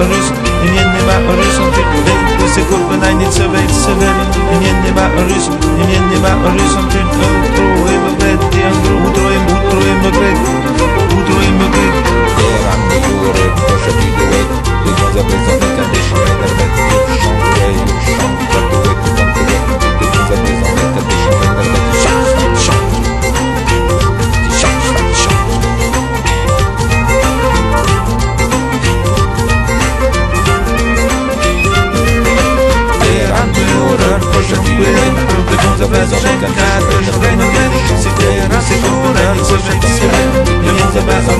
barış imienny ma oryż Wejdź z pokonanie trzeba i trzeba imienny ma oryż imienny ma oryż on ty utrułem obety on utrułem utrułem obety utrułem obety. Góry proszę mi do łeb Wygląda bez Zobacz, każdy już będzie, wszyscy teraz i góra, słyszę, że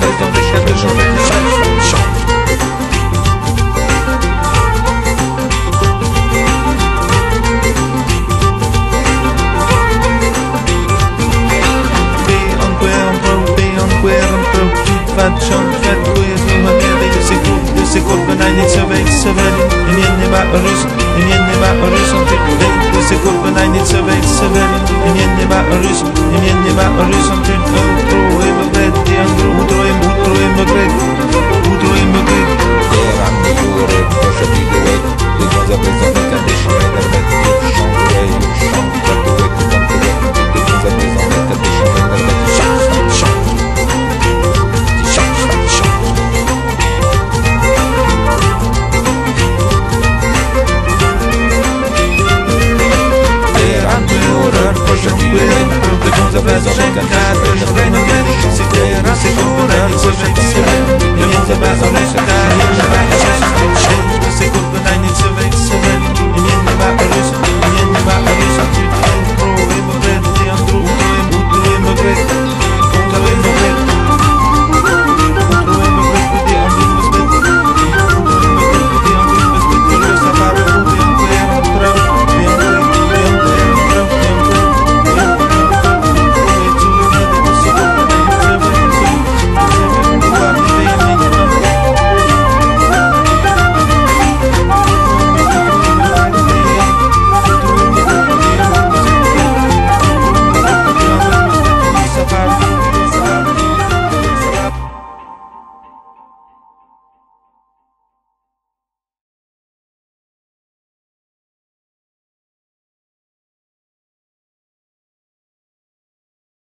nawet do wysiedleżonych mieszkańców. Patrząc se kurwa na niecowej seweli Imienny ma orys, imienny ma orys Ty se kurwa na niecowej seweli Imienny ma orys, imienny ma orys Ty to próby, bo